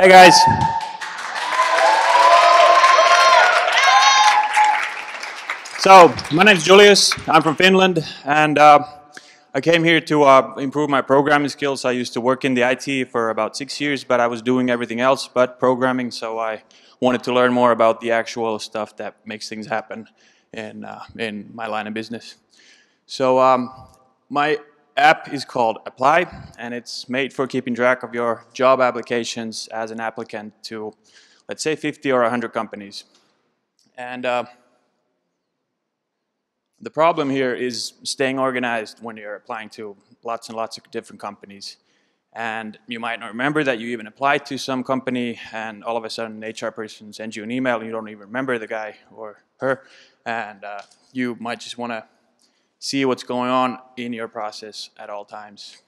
Hey guys. So, my name is Julius. I'm from Finland, and uh, I came here to uh, improve my programming skills. I used to work in the IT for about six years, but I was doing everything else but programming, so I wanted to learn more about the actual stuff that makes things happen in, uh, in my line of business. So, um, my app is called Apply, and it's made for keeping track of your job applications as an applicant to, let's say, 50 or 100 companies. And uh, the problem here is staying organized when you're applying to lots and lots of different companies. And you might not remember that you even applied to some company, and all of a sudden, an HR person sends you an email, and you don't even remember the guy or her, and uh, you might just want to see what's going on in your process at all times.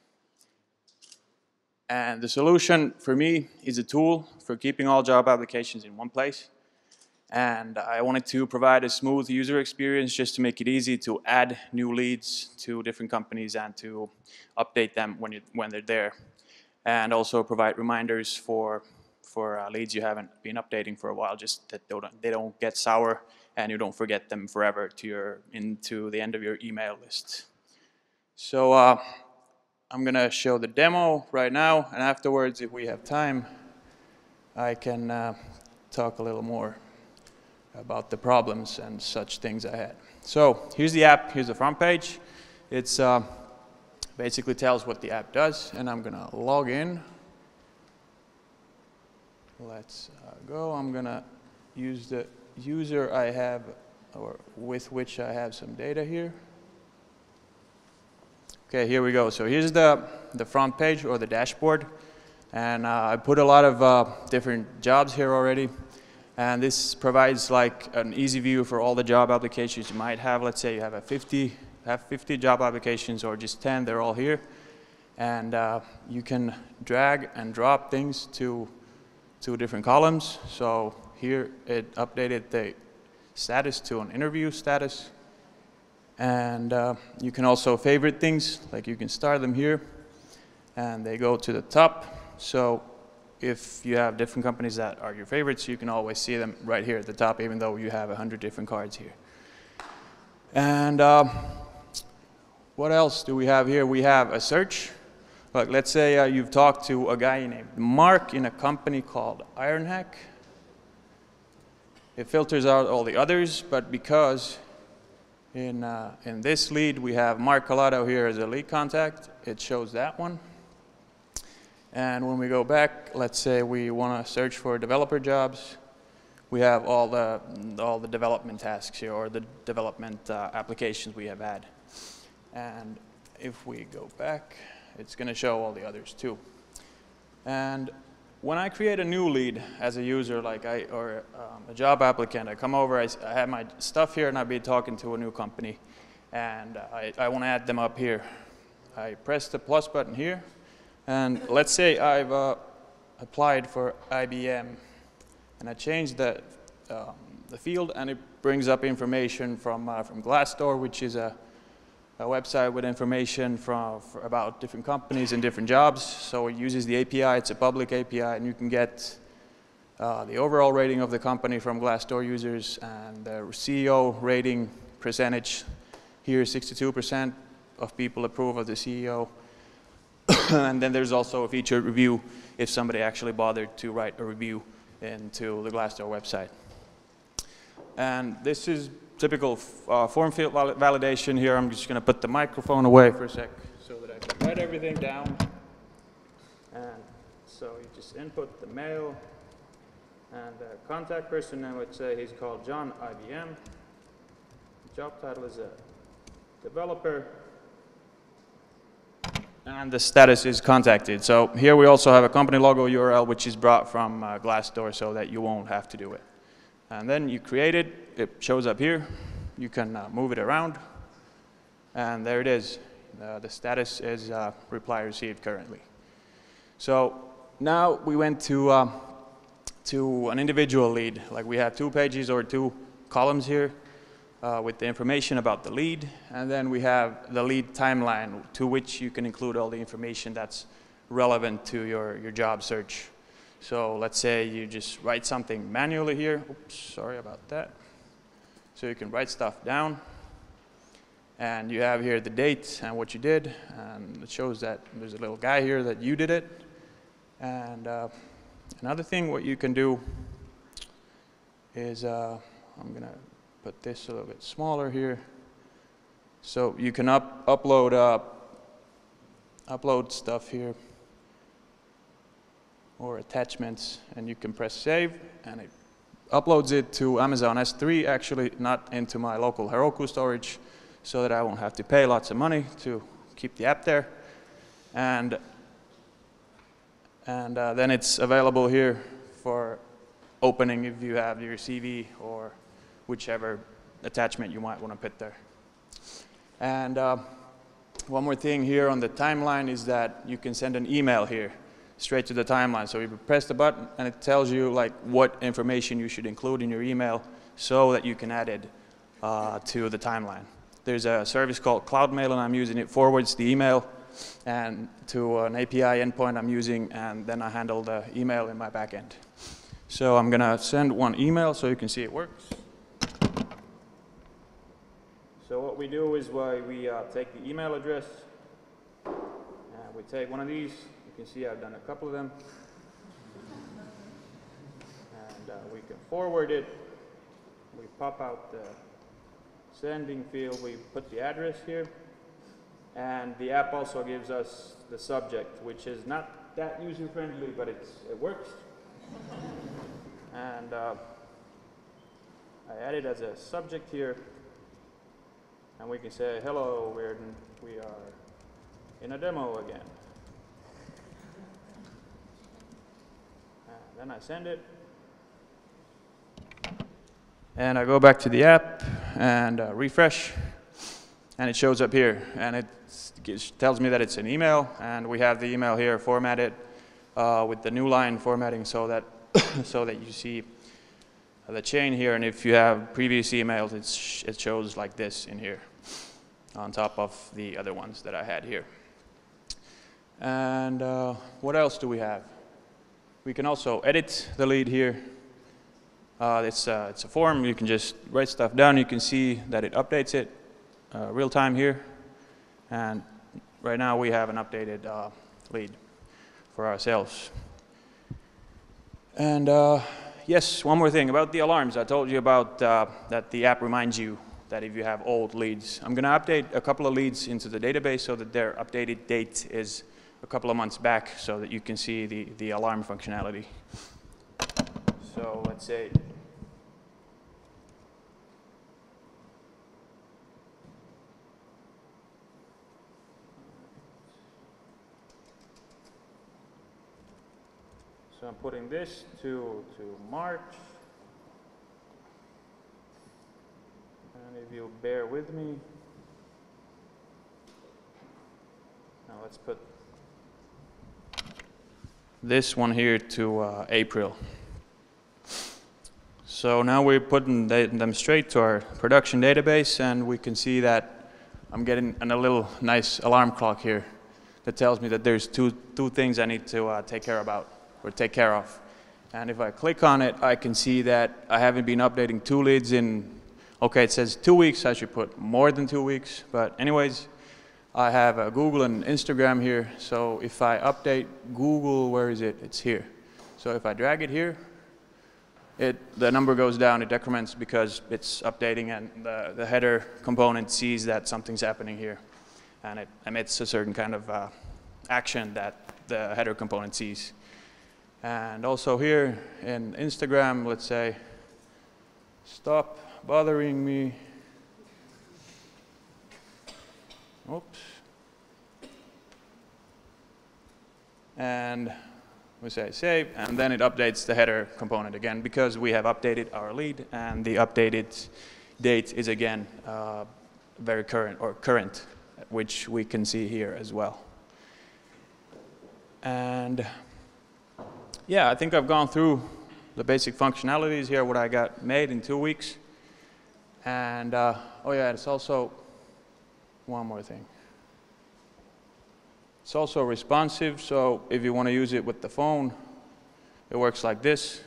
And the solution for me is a tool for keeping all job applications in one place. And I wanted to provide a smooth user experience just to make it easy to add new leads to different companies and to update them when, you, when they're there. And also provide reminders for, for uh, leads you haven't been updating for a while, just that they don't, they don't get sour and you don't forget them forever to your, into the end of your email list. So uh, I'm gonna show the demo right now, and afterwards, if we have time, I can uh, talk a little more about the problems and such things I had. So here's the app, here's the front page. It's uh, basically tells what the app does, and I'm gonna log in. Let's uh, go, I'm gonna use the user I have, or with which I have some data here. Okay, here we go. So here's the, the front page or the dashboard. And uh, I put a lot of uh, different jobs here already. And this provides like an easy view for all the job applications you might have. Let's say you have a 50, have 50 job applications or just 10, they're all here. And uh, you can drag and drop things to, to different columns. So here it updated the status to an interview status. And uh, you can also favorite things, like you can start them here, and they go to the top. So if you have different companies that are your favorites, you can always see them right here at the top, even though you have 100 different cards here. And uh, what else do we have here? We have a search. Like, let's say uh, you've talked to a guy named Mark in a company called Ironhack. It filters out all the others, but because in, uh, in this lead we have Mark Collado here as a lead contact, it shows that one. And when we go back, let's say we want to search for developer jobs, we have all the, all the development tasks here, or the development uh, applications we have had. And if we go back, it's going to show all the others too. And when I create a new lead as a user, like I, or um, a job applicant, I come over, I, I, have my stuff here, and I'll be talking to a new company, and I, I want to add them up here. I press the plus button here, and let's say I've uh, applied for IBM, and I change the, um, the field, and it brings up information from, uh, from Glassdoor, which is a a website with information from, about different companies and different jobs. So it uses the API, it's a public API, and you can get uh, the overall rating of the company from Glassdoor users and the CEO rating percentage. Here, 62% of people approve of the CEO. and then there's also a featured review if somebody actually bothered to write a review into the Glassdoor website. And this is typical uh, form field validation here. I'm just going to put the microphone away for a sec so that I can write everything down. And so you just input the mail and the contact person, and let's say he's called John IBM. Job title is a developer. And the status is contacted. So here we also have a company logo URL, which is brought from uh, Glassdoor so that you won't have to do it. And then you create it, it shows up here. You can uh, move it around, and there it is. Uh, the status is uh, reply received currently. So now we went to, uh, to an individual lead. Like we have two pages or two columns here uh, with the information about the lead, and then we have the lead timeline to which you can include all the information that's relevant to your, your job search. So let's say you just write something manually here. Oops, sorry about that. So you can write stuff down. And you have here the date and what you did. And it shows that there's a little guy here that you did it. And uh, another thing, what you can do is uh, I'm going to put this a little bit smaller here. So you can up, upload, uh, upload stuff here or attachments and you can press save and it uploads it to Amazon S3 actually not into my local Heroku storage so that I won't have to pay lots of money to keep the app there and and uh, then it's available here for opening if you have your CV or whichever attachment you might want to put there. And uh, one more thing here on the timeline is that you can send an email here straight to the timeline. So you press the button and it tells you like what information you should include in your email so that you can add it uh, to the timeline. There's a service called CloudMail and I'm using it forwards the email and to an API endpoint I'm using and then I handle the email in my backend. So I'm gonna send one email so you can see it works. So what we do is we uh, take the email address and we take one of these can see I've done a couple of them. And uh, we can forward it. We pop out the sending field. We put the address here. And the app also gives us the subject, which is not that user-friendly, but it's, it works. and uh, I add it as a subject here. And we can say, hello, Weirden. We are in a demo again. Then I send it. And I go back to the app and uh, refresh, and it shows up here. And it tells me that it's an email, and we have the email here formatted uh, with the new line formatting so that, so that you see the chain here. And if you have previous emails, sh it shows like this in here on top of the other ones that I had here. And uh, what else do we have? We can also edit the lead here. Uh, it's, uh, it's a form. You can just write stuff down. You can see that it updates it uh, real time here. And right now we have an updated uh, lead for ourselves. And uh, yes, one more thing about the alarms. I told you about uh, that the app reminds you that if you have old leads. I'm going to update a couple of leads into the database so that their updated date is a couple of months back so that you can see the, the alarm functionality. So let's say So I'm putting this to, to March. And if you bear with me, now let's put this one here to uh, April. So now we're putting them straight to our production database and we can see that I'm getting a little nice alarm clock here that tells me that there's two, two things I need to uh, take care about or take care of. And if I click on it, I can see that I haven't been updating two leads in, okay, it says two weeks, I should put more than two weeks. But anyways, I have uh, Google and Instagram here. So if I update Google, where is it? It's here. So if I drag it here, it, the number goes down, it decrements because it's updating and the, the header component sees that something's happening here. And it emits a certain kind of uh, action that the header component sees. And also here in Instagram, let's say, stop bothering me. Oops. And we say save, and then it updates the header component again because we have updated our lead, and the updated date is again uh, very current or current, which we can see here as well. And yeah, I think I've gone through the basic functionalities here, what I got made in two weeks. And uh, oh yeah, it's also one more thing. It's also responsive, so if you want to use it with the phone, it works like this.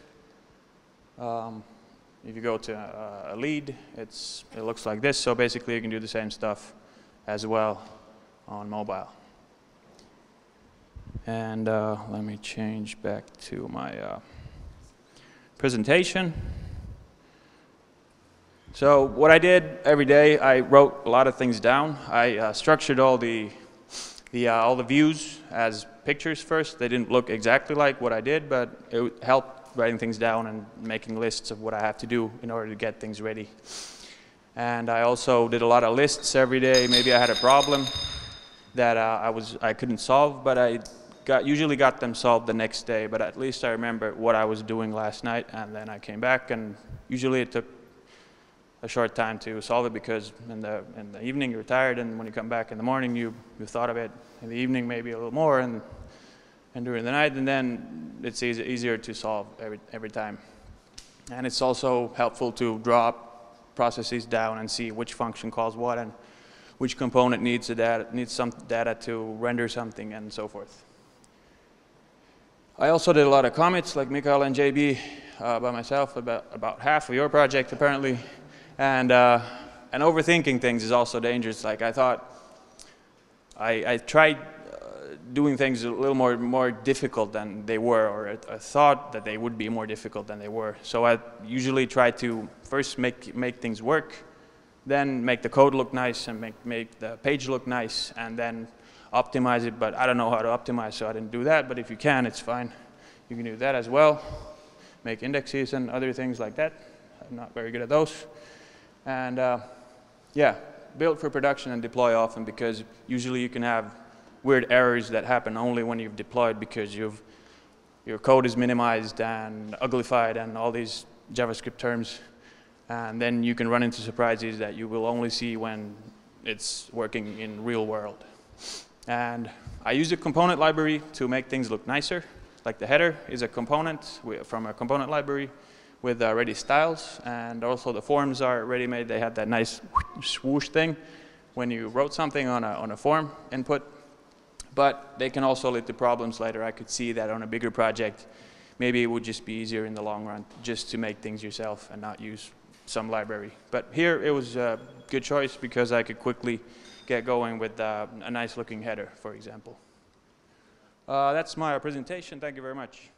Um, if you go to uh, a lead, it's, it looks like this. So basically, you can do the same stuff as well on mobile. And uh, let me change back to my uh, presentation. So what I did every day, I wrote a lot of things down. I uh, structured all the, the uh, all the views as pictures first. They didn't look exactly like what I did, but it helped writing things down and making lists of what I have to do in order to get things ready. And I also did a lot of lists every day. Maybe I had a problem that uh, I was I couldn't solve, but I got usually got them solved the next day. But at least I remember what I was doing last night, and then I came back, and usually it took a short time to solve it because in the, in the evening you're tired and when you come back in the morning you, you thought of it in the evening maybe a little more and, and during the night and then it's easy, easier to solve every, every time. And it's also helpful to drop processes down and see which function calls what and which component needs, the data, needs some data to render something and so forth. I also did a lot of commits like Mikael and JB uh, by myself, about, about half of your project apparently. And, uh, and overthinking things is also dangerous. Like I thought, I, I tried uh, doing things a little more, more difficult than they were, or I, thought that they would be more difficult than they were. So I usually try to first make, make things work, then make the code look nice and make, make the page look nice, and then optimize it. But I don't know how to optimize, so I didn't do that. But if you can, it's fine. You can do that as well. Make indexes and other things like that. I'm not very good at those. And uh, yeah, build for production and deploy often because usually you can have weird errors that happen only when you've deployed because you've, your code is minimized and uglified and all these JavaScript terms. And then you can run into surprises that you will only see when it's working in real world. And I use a component library to make things look nicer. Like the header is a component from a component library with uh, ready styles, and also the forms are ready-made. They have that nice swoosh thing when you wrote something on a, on a form input, but they can also lead to problems later. I could see that on a bigger project, maybe it would just be easier in the long run just to make things yourself and not use some library. But here it was a good choice because I could quickly get going with uh, a nice looking header, for example. Uh, that's my presentation. Thank you very much.